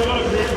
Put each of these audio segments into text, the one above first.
Good luck,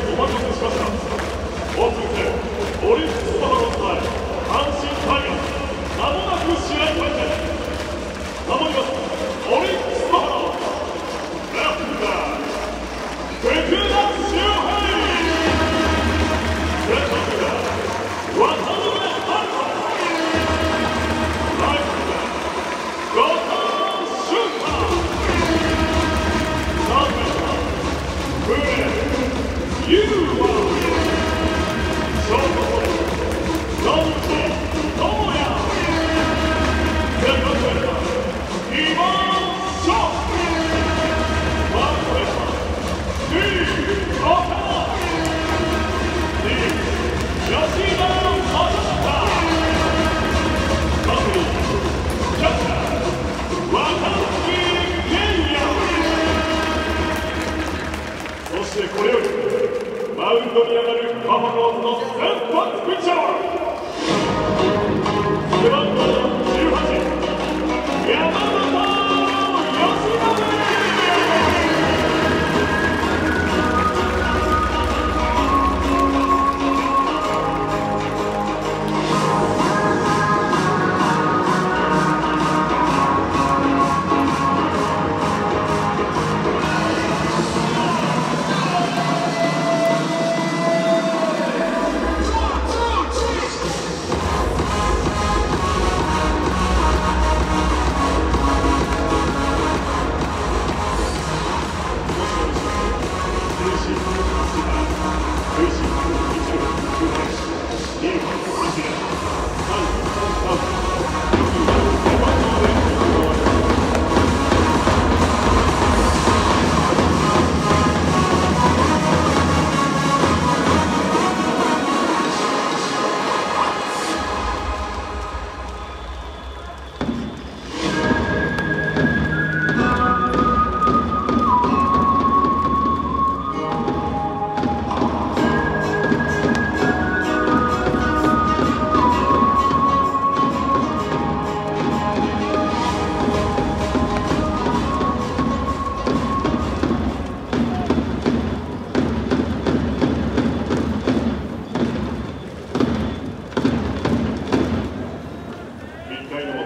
Ставлю на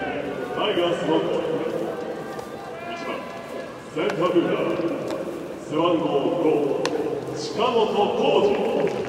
タイガースの1番センターーダー背番号5近本浩二